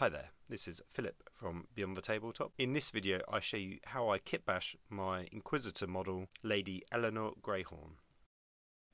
Hi there, this is Philip from Beyond the Tabletop. In this video I show you how I kitbash my Inquisitor model, Lady Eleanor Greyhorn.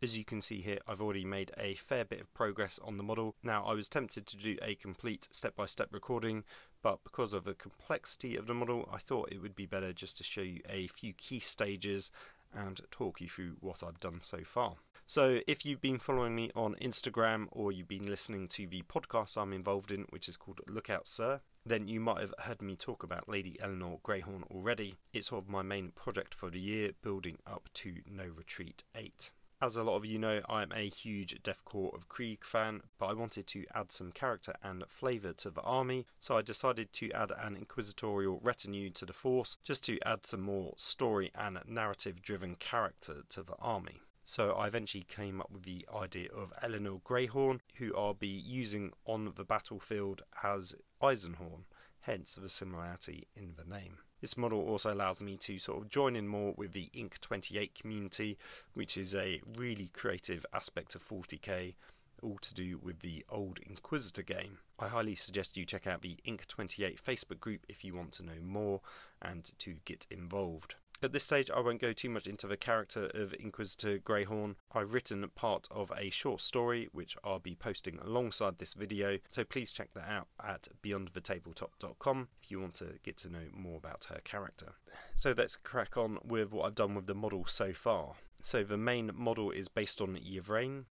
As you can see here, I've already made a fair bit of progress on the model. Now, I was tempted to do a complete step-by-step -step recording, but because of the complexity of the model, I thought it would be better just to show you a few key stages and talk you through what I've done so far. So, if you've been following me on Instagram or you've been listening to the podcast I'm involved in, which is called Lookout Sir, then you might have heard me talk about Lady Eleanor Greyhorn already. It's sort of my main project for the year, building up to No Retreat 8. As a lot of you know, I'm a huge Death Korps of Krieg fan, but I wanted to add some character and flavour to the army, so I decided to add an inquisitorial retinue to the force, just to add some more story and narrative driven character to the army. So I eventually came up with the idea of Eleanor Greyhorn, who I'll be using on the battlefield as Eisenhorn, hence the similarity in the name. This model also allows me to sort of join in more with the Inq 28 community, which is a really creative aspect of 40k, all to do with the old Inquisitor game. I highly suggest you check out the Inq 28 Facebook group if you want to know more and to get involved. At this stage, I won't go too much into the character of Inquisitor Greyhorn. I've written part of a short story which I'll be posting alongside this video, so please check that out at beyondthetabletop.com if you want to get to know more about her character. So let's crack on with what I've done with the model so far. So the main model is based on Yvraine,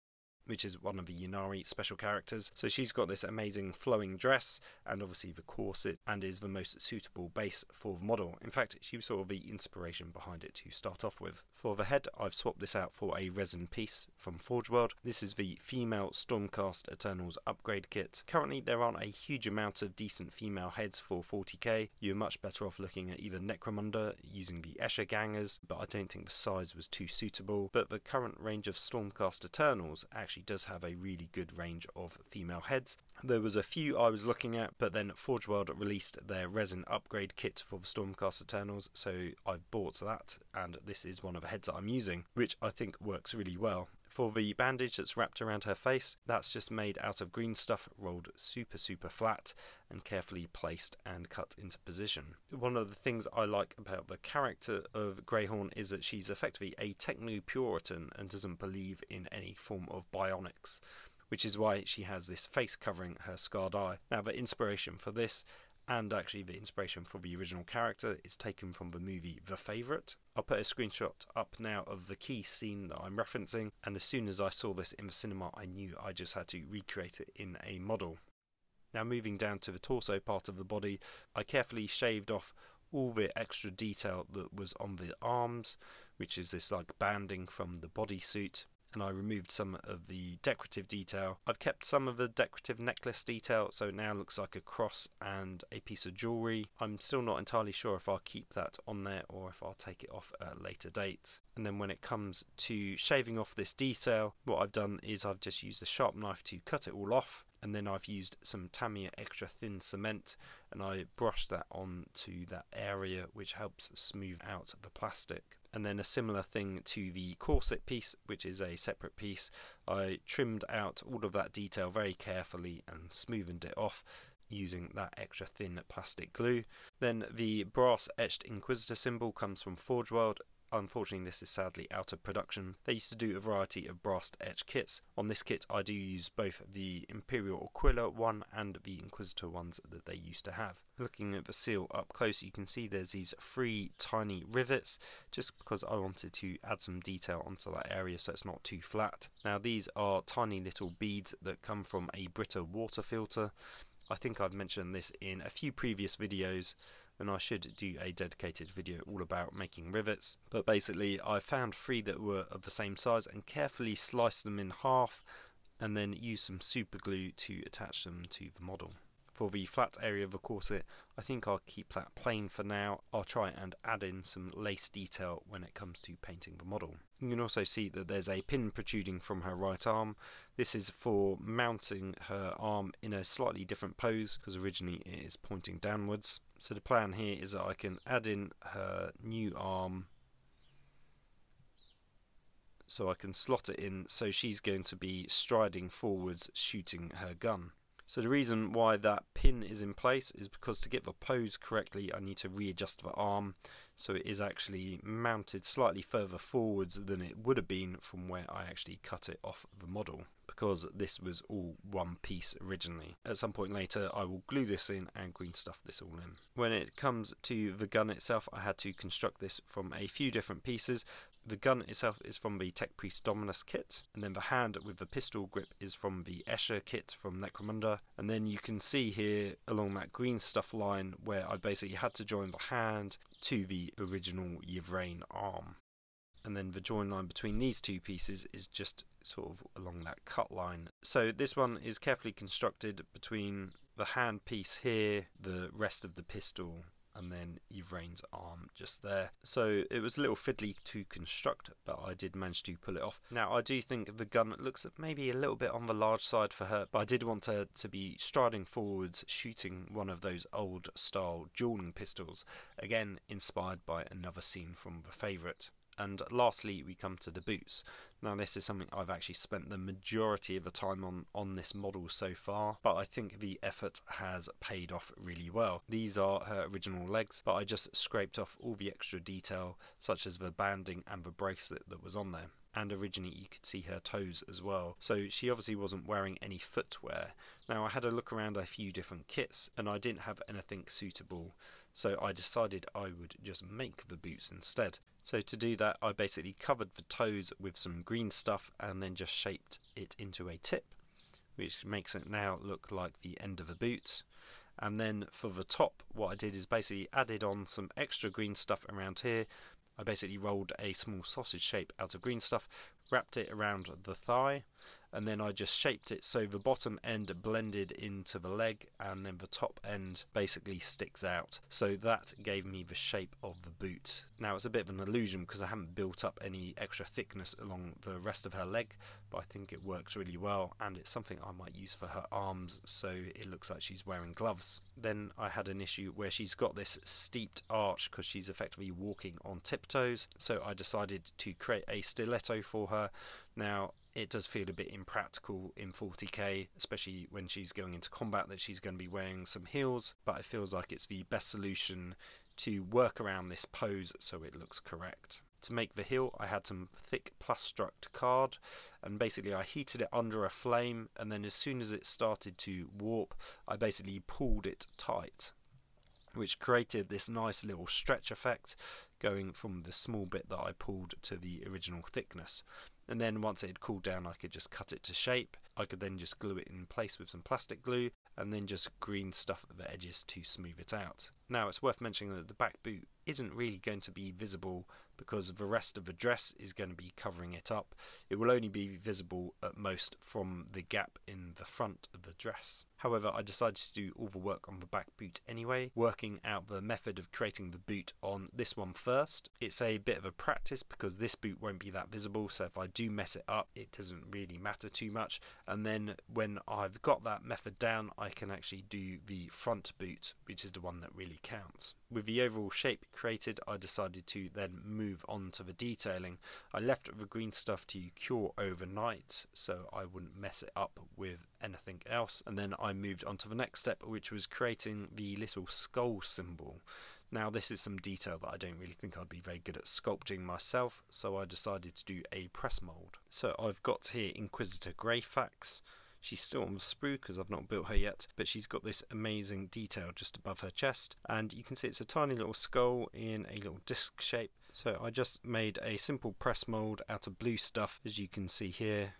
which is one of the Ynnari special characters. So she's got this amazing flowing dress and obviously the corset and is the most suitable base for the model. In fact, she was sort of the inspiration behind it to start off with. For the head, I've swapped this out for a resin piece from Forge World. This is the female Stormcast Eternals upgrade kit. Currently, there aren't a huge amount of decent female heads for 40k. You're much better off looking at either Necromunda using the Escher Gangers, but I don't think the size was too suitable. But the current range of Stormcast Eternals actually actually does have a really good range of female heads. There was a few I was looking at, but then Forge World released their resin upgrade kit for the Stormcast Eternals, so I bought that, and this is one of the heads that I'm using, which I think works really well. For the bandage that's wrapped around her face, that's just made out of green stuff rolled super super flat and carefully placed and cut into position. One of the things I like about the character of Greyhorn is that she's effectively a techno-puritan and doesn't believe in any form of bionics which is why she has this face covering her scarred eye. Now, the inspiration for this and actually the inspiration for the original character is taken from the movie The Favourite. I'll put a screenshot up now of the key scene that I'm referencing, and as soon as I saw this in the cinema, I knew I just had to recreate it in a model. Now, moving down to the torso part of the body, I carefully shaved off all the extra detail that was on the arms, which is this like banding from the bodysuit and I removed some of the decorative detail. I've kept some of the decorative necklace detail so it now looks like a cross and a piece of jewellery. I'm still not entirely sure if I'll keep that on there or if I'll take it off at a later date. And then when it comes to shaving off this detail, what I've done is I've just used a sharp knife to cut it all off and then I've used some Tamiya extra thin cement and I brushed that onto that area which helps smooth out the plastic and then a similar thing to the corset piece which is a separate piece I trimmed out all of that detail very carefully and smoothened it off using that extra thin plastic glue. Then the brass etched Inquisitor symbol comes from Forge World Unfortunately, this is sadly out of production. They used to do a variety of brass etch kits. On this kit, I do use both the Imperial Aquila one and the Inquisitor ones that they used to have. Looking at the seal up close, you can see there's these three tiny rivets, just because I wanted to add some detail onto that area so it's not too flat. Now, these are tiny little beads that come from a Brita water filter. I think I've mentioned this in a few previous videos and I should do a dedicated video all about making rivets. But basically I found three that were of the same size and carefully sliced them in half and then used some super glue to attach them to the model. For the flat area of the corset, I think I'll keep that plain for now. I'll try and add in some lace detail when it comes to painting the model. You can also see that there's a pin protruding from her right arm. This is for mounting her arm in a slightly different pose because originally it is pointing downwards. So the plan here is that I can add in her new arm so I can slot it in so she's going to be striding forwards shooting her gun. So the reason why that pin is in place is because to get the pose correctly I need to readjust the arm so it is actually mounted slightly further forwards than it would have been from where I actually cut it off the model because this was all one piece originally. At some point later I will glue this in and green stuff this all in. When it comes to the gun itself I had to construct this from a few different pieces. The gun itself is from the Tech Priest Dominus kit, and then the hand with the pistol grip is from the Escher kit from Necromunda. And then you can see here along that green stuff line where I basically had to join the hand to the original Yvraine arm and then the join line between these two pieces is just sort of along that cut line. So this one is carefully constructed between the hand piece here, the rest of the pistol, and then Yvraine's arm just there. So it was a little fiddly to construct, but I did manage to pull it off. Now I do think the gun looks maybe a little bit on the large side for her, but I did want her to be striding forwards, shooting one of those old style dueling pistols, again inspired by another scene from the favourite. And lastly, we come to the boots. Now, this is something I've actually spent the majority of the time on on this model so far, but I think the effort has paid off really well. These are her original legs, but I just scraped off all the extra detail, such as the banding and the bracelet that was on there and originally you could see her toes as well. So she obviously wasn't wearing any footwear. Now I had a look around a few different kits and I didn't have anything suitable so I decided I would just make the boots instead. So to do that I basically covered the toes with some green stuff and then just shaped it into a tip which makes it now look like the end of a boot and then for the top what I did is basically added on some extra green stuff around here I basically rolled a small sausage shape out of green stuff wrapped it around the thigh and then I just shaped it so the bottom end blended into the leg and then the top end basically sticks out. So that gave me the shape of the boot. Now it's a bit of an illusion because I haven't built up any extra thickness along the rest of her leg but I think it works really well and it's something I might use for her arms so it looks like she's wearing gloves. Then I had an issue where she's got this steeped arch because she's effectively walking on tiptoes so I decided to create a stiletto for her. Now it does feel a bit impractical in 40k, especially when she's going into combat that she's going to be wearing some heels, but it feels like it's the best solution to work around this pose so it looks correct. To make the heel, I had some thick Plastruct card, and basically I heated it under a flame, and then as soon as it started to warp, I basically pulled it tight, which created this nice little stretch effect going from the small bit that I pulled to the original thickness and then once it had cooled down I could just cut it to shape. I could then just glue it in place with some plastic glue and then just green stuff at the edges to smooth it out. Now it's worth mentioning that the back boot isn't really going to be visible because the rest of the dress is going to be covering it up. It will only be visible at most from the gap in the front of the dress. However, I decided to do all the work on the back boot anyway, working out the method of creating the boot on this one first. It's a bit of a practice because this boot won't be that visible, so if I do mess it up, it doesn't really matter too much. And then when I've got that method down, I can actually do the front boot, which is the one that really counts. With the overall shape created, I decided to then move on to the detailing. I left the green stuff to cure overnight so I wouldn't mess it up with anything else, and then I moved on to the next step, which was creating the little skull symbol. Now, this is some detail that I don't really think I'd be very good at sculpting myself, so I decided to do a press mould. So I've got here Inquisitor Greyfax, She's still on the sprue because I've not built her yet, but she's got this amazing detail just above her chest. And you can see it's a tiny little skull in a little disc shape. So I just made a simple press mold out of blue stuff, as you can see here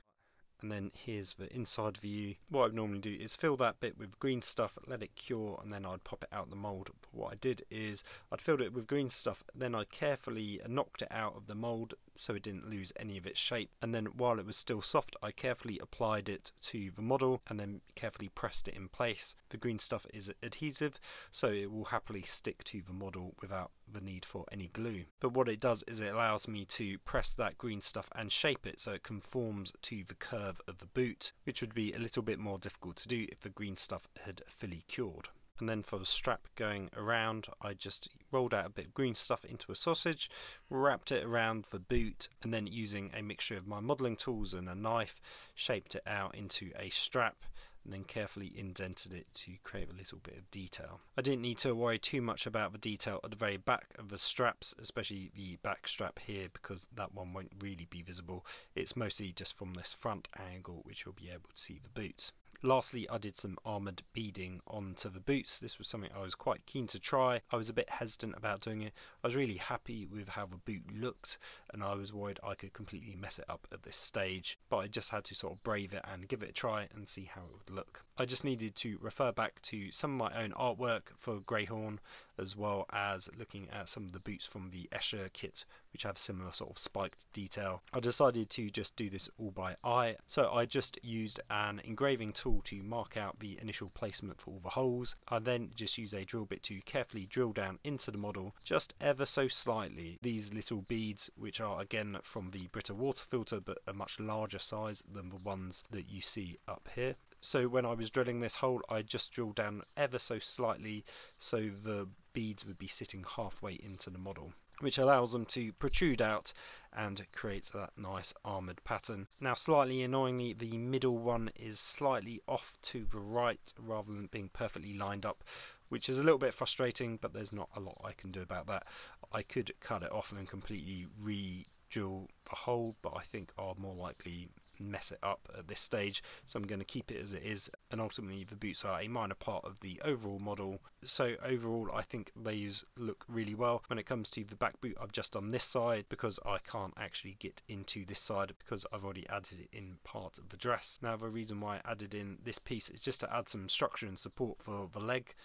and then here's the inside view. What I would normally do is fill that bit with green stuff, let it cure, and then I'd pop it out the mould. But what I did is I'd filled it with green stuff, then I carefully knocked it out of the mould so it didn't lose any of its shape. And then while it was still soft, I carefully applied it to the model and then carefully pressed it in place. The green stuff is adhesive, so it will happily stick to the model without the need for any glue. But what it does is it allows me to press that green stuff and shape it so it conforms to the curve of the boot, which would be a little bit more difficult to do if the green stuff had fully cured. And then for the strap going around, I just rolled out a bit of green stuff into a sausage, wrapped it around the boot, and then using a mixture of my modelling tools and a knife, shaped it out into a strap and then carefully indented it to create a little bit of detail. I didn't need to worry too much about the detail at the very back of the straps, especially the back strap here because that one won't really be visible. It's mostly just from this front angle which you'll be able to see the boots. Lastly, I did some armoured beading onto the boots. This was something I was quite keen to try. I was a bit hesitant about doing it. I was really happy with how the boot looked and I was worried I could completely mess it up at this stage. But I just had to sort of brave it and give it a try and see how it would look. I just needed to refer back to some of my own artwork for Greyhorn as well as looking at some of the boots from the Escher kit which have similar sort of spiked detail. I decided to just do this all by eye so I just used an engraving tool to mark out the initial placement for all the holes. I then just use a drill bit to carefully drill down into the model just ever so slightly. These little beads which are again from the Brita water filter but a much larger size than the ones that you see up here. So when I was drilling this hole, I just drilled down ever so slightly so the beads would be sitting halfway into the model which allows them to protrude out and create that nice armoured pattern. Now slightly annoyingly the middle one is slightly off to the right rather than being perfectly lined up which is a little bit frustrating but there's not a lot I can do about that. I could cut it off and completely re-drill the hole but I think I'll more likely mess it up at this stage. So I'm going to keep it as it is and ultimately the boots are a minor part of the overall model. So overall I think these look really well. When it comes to the back boot I've just done this side because I can't actually get into this side because I've already added it in part of the dress. Now the reason why I added in this piece is just to add some structure and support for the leg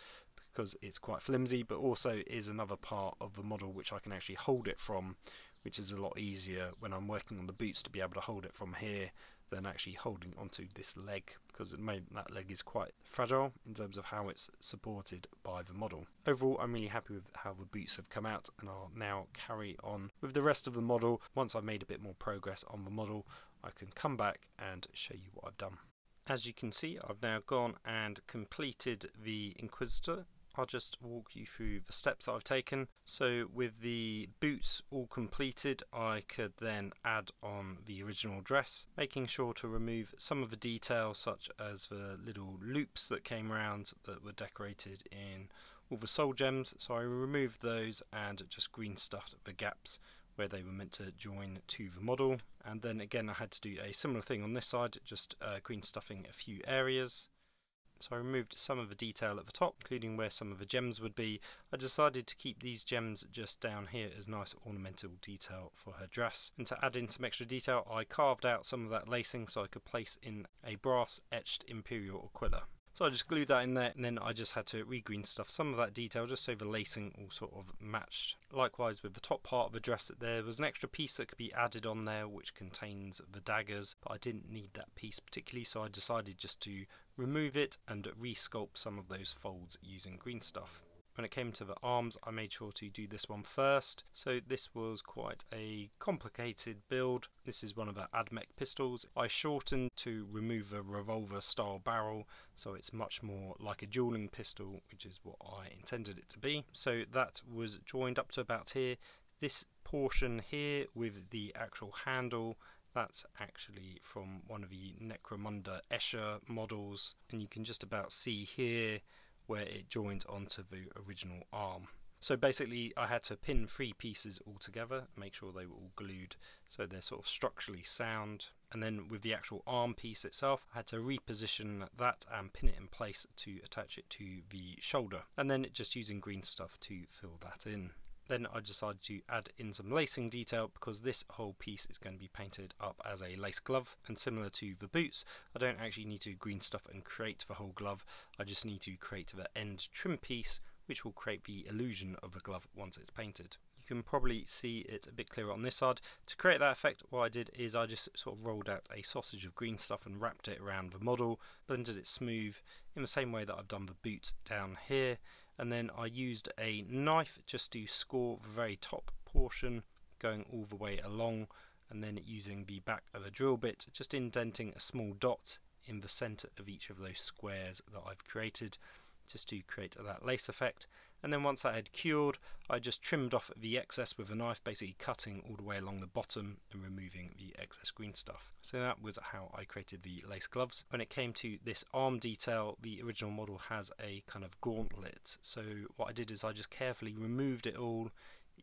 because it's quite flimsy but also is another part of the model which I can actually hold it from which is a lot easier when I'm working on the boots to be able to hold it from here than actually holding onto this leg because that leg is quite fragile in terms of how it's supported by the model. Overall I'm really happy with how the boots have come out and I'll now carry on with the rest of the model. Once I've made a bit more progress on the model I can come back and show you what I've done. As you can see I've now gone and completed the Inquisitor I'll just walk you through the steps that I've taken. So with the boots all completed, I could then add on the original dress, making sure to remove some of the details such as the little loops that came around that were decorated in all the soul gems. So I removed those and just green stuffed the gaps where they were meant to join to the model. And then again I had to do a similar thing on this side, just uh, green stuffing a few areas. So I removed some of the detail at the top, including where some of the gems would be. I decided to keep these gems just down here as nice ornamental detail for her dress. And to add in some extra detail, I carved out some of that lacing so I could place in a brass etched imperial aquila. So I just glued that in there and then I just had to re-green stuff some of that detail just so the lacing all sort of matched. Likewise with the top part of the dress there was an extra piece that could be added on there which contains the daggers but I didn't need that piece particularly so I decided just to remove it and resculpt some of those folds using green stuff. When it came to the arms, I made sure to do this one first. So this was quite a complicated build. This is one of the AdMech pistols. I shortened to remove a revolver style barrel so it's much more like a dueling pistol, which is what I intended it to be. So that was joined up to about here. This portion here with the actual handle that's actually from one of the Necromunda Escher models and you can just about see here where it joins onto the original arm. So basically I had to pin three pieces all together, make sure they were all glued so they're sort of structurally sound. And then with the actual arm piece itself, I had to reposition that and pin it in place to attach it to the shoulder. And then just using green stuff to fill that in. Then I decided to add in some lacing detail because this whole piece is going to be painted up as a lace glove and similar to the boots I don't actually need to green stuff and create the whole glove I just need to create the end trim piece which will create the illusion of the glove once it's painted. You can probably see it a bit clearer on this side. To create that effect what I did is I just sort of rolled out a sausage of green stuff and wrapped it around the model, blended it smooth in the same way that I've done the boots down here and then I used a knife just to score the very top portion going all the way along and then using the back of a drill bit just indenting a small dot in the center of each of those squares that I've created just to create that lace effect and then once that had cured I just trimmed off the excess with a knife basically cutting all the way along the bottom and removing the excess green stuff. So that was how I created the lace gloves. When it came to this arm detail the original model has a kind of gauntlet so what I did is I just carefully removed it all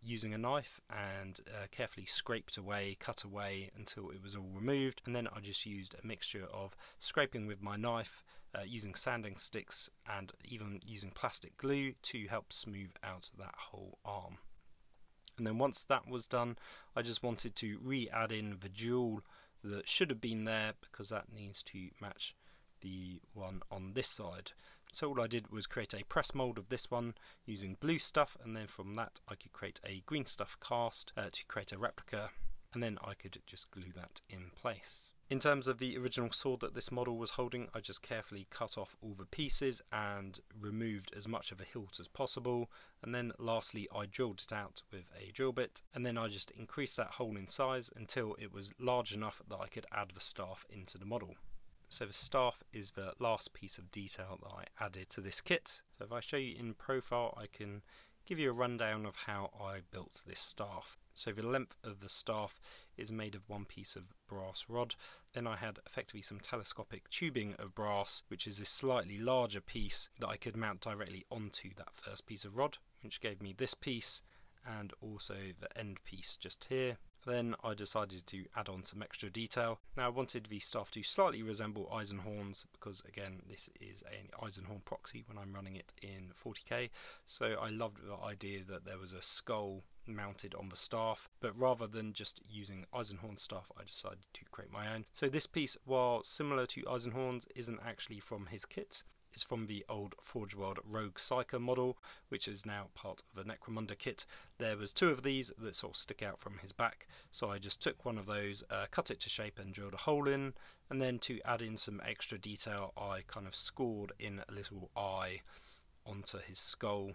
using a knife and uh, carefully scraped away, cut away until it was all removed. And then I just used a mixture of scraping with my knife, uh, using sanding sticks, and even using plastic glue to help smooth out that whole arm. And then once that was done, I just wanted to re-add in the jewel that should have been there because that needs to match the one on this side. So all I did was create a press mold of this one using blue stuff and then from that I could create a green stuff cast uh, to create a replica and then I could just glue that in place. In terms of the original sword that this model was holding, I just carefully cut off all the pieces and removed as much of a hilt as possible. And then lastly, I drilled it out with a drill bit. And then I just increased that hole in size until it was large enough that I could add the staff into the model. So the staff is the last piece of detail that I added to this kit. So if I show you in profile, I can give you a rundown of how I built this staff. So the length of the staff is made of one piece of brass rod. Then I had effectively some telescopic tubing of brass, which is a slightly larger piece that I could mount directly onto that first piece of rod, which gave me this piece and also the end piece just here. Then I decided to add on some extra detail. Now I wanted the staff to slightly resemble Eisenhorn's because again this is an Eisenhorn proxy when I'm running it in 40k so I loved the idea that there was a skull mounted on the staff but rather than just using Eisenhorn stuff I decided to create my own. So this piece while similar to Eisenhorn's isn't actually from his kit is from the old Forge World Rogue Psyker model, which is now part of the Necromunda kit. There was two of these that sort of stick out from his back, so I just took one of those, uh, cut it to shape and drilled a hole in, and then to add in some extra detail I kind of scored in a little eye onto his skull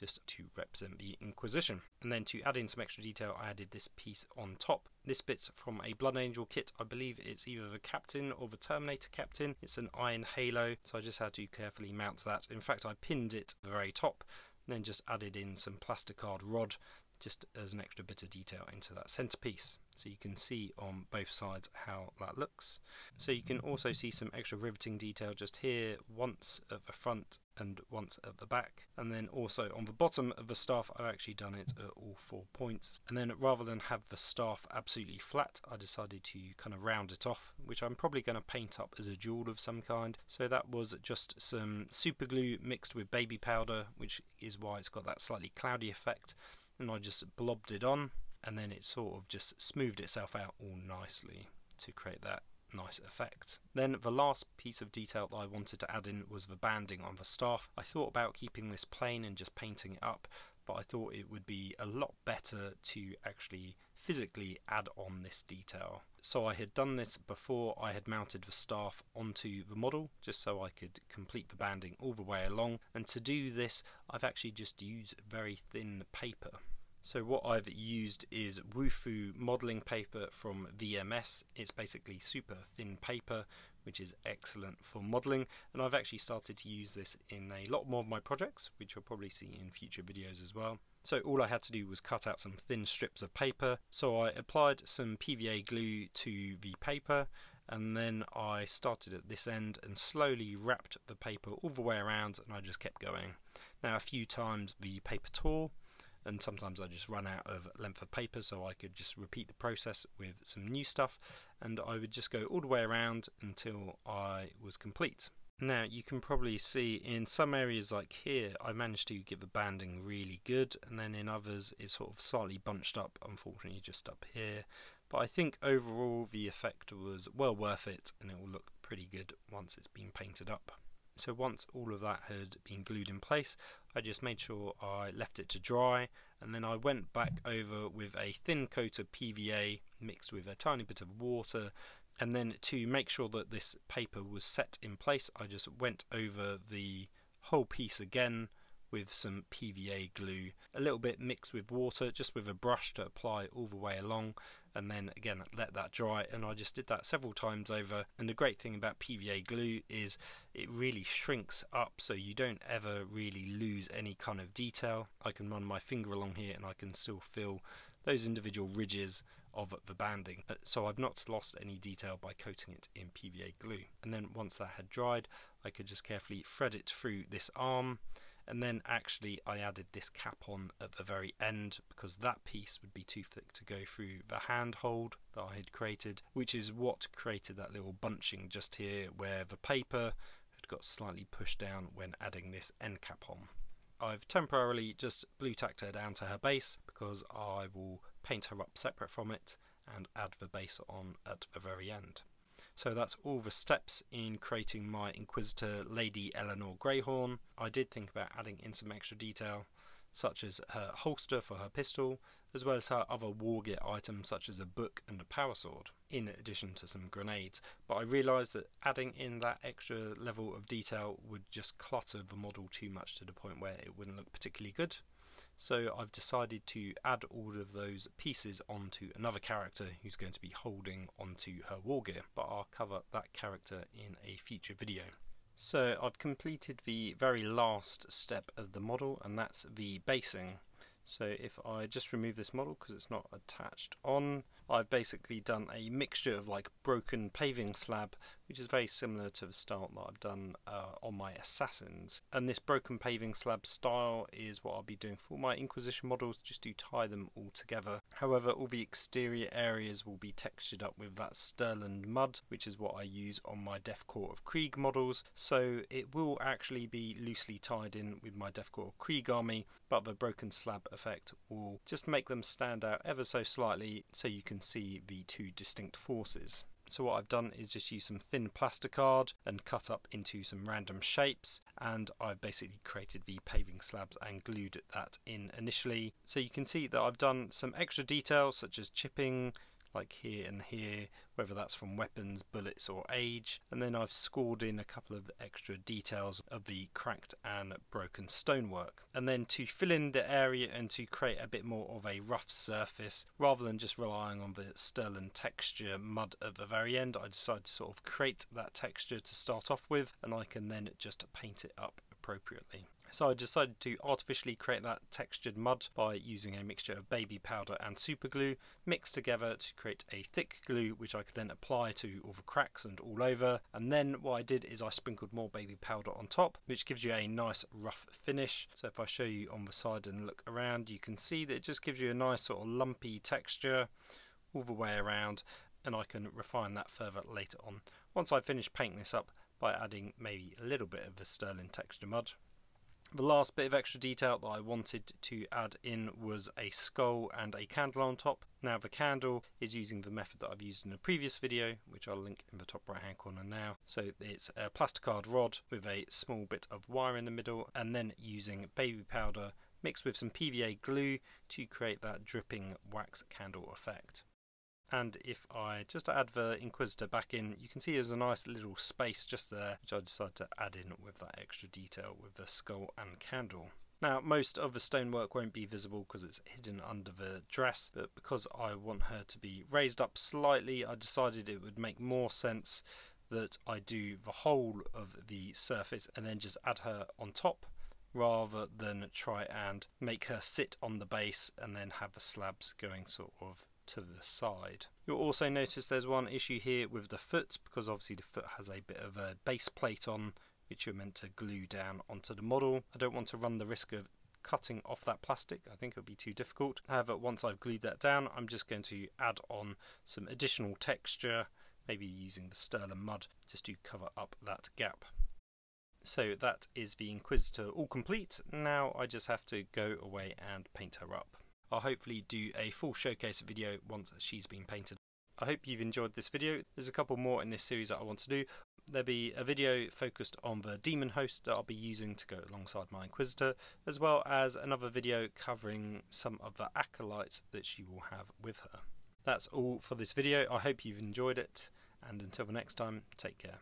just to represent the Inquisition. And then to add in some extra detail, I added this piece on top. This bit's from a Blood Angel kit. I believe it's either the Captain or the Terminator Captain. It's an iron halo, so I just had to carefully mount that. In fact, I pinned it at the very top, and then just added in some plasticard rod just as an extra bit of detail into that centerpiece so you can see on both sides how that looks. So you can also see some extra riveting detail just here once at the front and once at the back. And then also on the bottom of the staff I've actually done it at all four points. And then rather than have the staff absolutely flat I decided to kind of round it off which I'm probably going to paint up as a jewel of some kind. So that was just some super glue mixed with baby powder which is why it's got that slightly cloudy effect. And I just blobbed it on and then it sort of just smoothed itself out all nicely to create that nice effect. Then the last piece of detail that I wanted to add in was the banding on the staff. I thought about keeping this plain and just painting it up, but I thought it would be a lot better to actually physically add on this detail. So I had done this before I had mounted the staff onto the model, just so I could complete the banding all the way along. And to do this, I've actually just used very thin paper. So what I've used is Wufu modeling paper from VMS. It's basically super thin paper which is excellent for modeling and I've actually started to use this in a lot more of my projects which you'll probably see in future videos as well. So all I had to do was cut out some thin strips of paper. So I applied some PVA glue to the paper and then I started at this end and slowly wrapped the paper all the way around and I just kept going. Now a few times the paper tore and sometimes I just run out of length of paper so I could just repeat the process with some new stuff and I would just go all the way around until I was complete. Now you can probably see in some areas like here I managed to get the banding really good and then in others it's sort of slightly bunched up unfortunately just up here but I think overall the effect was well worth it and it will look pretty good once it's been painted up. So once all of that had been glued in place, I just made sure I left it to dry and then I went back over with a thin coat of PVA mixed with a tiny bit of water and then to make sure that this paper was set in place I just went over the whole piece again with some PVA glue, a little bit mixed with water, just with a brush to apply all the way along, and then again let that dry. And I just did that several times over. And the great thing about PVA glue is it really shrinks up, so you don't ever really lose any kind of detail. I can run my finger along here and I can still feel those individual ridges of the banding. Uh, so I've not lost any detail by coating it in PVA glue. And then once that had dried, I could just carefully thread it through this arm and then actually I added this cap on at the very end because that piece would be too thick to go through the handhold that I had created which is what created that little bunching just here where the paper had got slightly pushed down when adding this end cap on. I've temporarily just blue tacked her down to her base because I will paint her up separate from it and add the base on at the very end. So that's all the steps in creating my Inquisitor Lady Eleanor Greyhorn. I did think about adding in some extra detail such as her holster for her pistol, as well as her other war gear items such as a book and a power sword, in addition to some grenades. But I realised that adding in that extra level of detail would just clutter the model too much to the point where it wouldn't look particularly good. So I've decided to add all of those pieces onto another character who's going to be holding onto her war gear, but I'll cover that character in a future video. So I've completed the very last step of the model and that's the basing. So if I just remove this model because it's not attached on, I've basically done a mixture of like broken paving slab, which is very similar to the style that I've done uh, on my Assassins. And this broken paving slab style is what I'll be doing for my Inquisition models, just to tie them all together. However, all the exterior areas will be textured up with that Stirland mud, which is what I use on my Death Korps of Krieg models. So it will actually be loosely tied in with my Death Korps of Krieg army, but the broken slab effect will just make them stand out ever so slightly so you can see the two distinct forces. So what I've done is just use some thin plasticard and cut up into some random shapes and I've basically created the paving slabs and glued that in initially. So you can see that I've done some extra details such as chipping, like here and here, whether that's from weapons, bullets or age. And then I've scored in a couple of extra details of the cracked and broken stonework. And then to fill in the area and to create a bit more of a rough surface, rather than just relying on the Stirland texture mud at the very end, I decided to sort of create that texture to start off with and I can then just paint it up appropriately. So I decided to artificially create that textured mud by using a mixture of baby powder and super glue mixed together to create a thick glue which I could then apply to all the cracks and all over. And then what I did is I sprinkled more baby powder on top which gives you a nice rough finish. So if I show you on the side and look around you can see that it just gives you a nice sort of lumpy texture all the way around. And I can refine that further later on. Once I finish painting this up by adding maybe a little bit of the Stirland texture mud the last bit of extra detail that I wanted to add in was a skull and a candle on top. Now the candle is using the method that I've used in a previous video, which I'll link in the top right hand corner now. So it's a plasticard rod with a small bit of wire in the middle and then using baby powder mixed with some PVA glue to create that dripping wax candle effect and if I just add the Inquisitor back in you can see there's a nice little space just there which I decided to add in with that extra detail with the skull and candle. Now most of the stonework won't be visible because it's hidden under the dress but because I want her to be raised up slightly I decided it would make more sense that I do the whole of the surface and then just add her on top rather than try and make her sit on the base and then have the slabs going sort of to the side. You'll also notice there's one issue here with the foot because obviously the foot has a bit of a base plate on which you're meant to glue down onto the model. I don't want to run the risk of cutting off that plastic. I think it would be too difficult. However, once I've glued that down, I'm just going to add on some additional texture, maybe using the Stirland mud just to cover up that gap. So that is the Inquisitor all complete. Now I just have to go away and paint her up. I'll hopefully do a full showcase video once she's been painted. I hope you've enjoyed this video. There's a couple more in this series that I want to do. There'll be a video focused on the demon host that I'll be using to go alongside my Inquisitor, as well as another video covering some of the acolytes that she will have with her. That's all for this video. I hope you've enjoyed it, and until the next time, take care.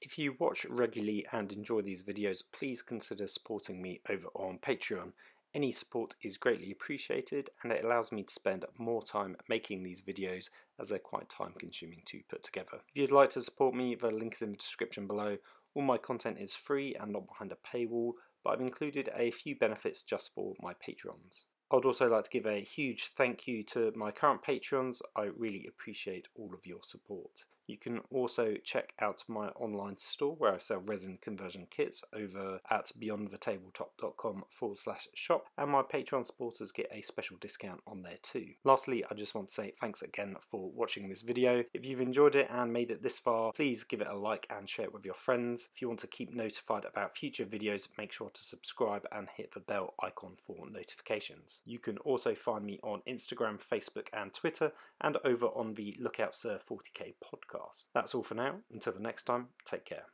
If you watch regularly and enjoy these videos, please consider supporting me over on Patreon. Any support is greatly appreciated and it allows me to spend more time making these videos as they're quite time consuming to put together. If you'd like to support me, the link is in the description below. All my content is free and not behind a paywall, but I've included a few benefits just for my Patreons. I'd also like to give a huge thank you to my current patrons. I really appreciate all of your support. You can also check out my online store where I sell resin conversion kits over at beyondthetabletop.com forward slash shop, and my Patreon supporters get a special discount on there too. Lastly, I just want to say thanks again for watching this video. If you've enjoyed it and made it this far, please give it a like and share it with your friends. If you want to keep notified about future videos, make sure to subscribe and hit the bell icon for notifications. You can also find me on Instagram, Facebook, and Twitter, and over on the Lookout Sir 40k podcast podcast. That's all for now. Until the next time, take care.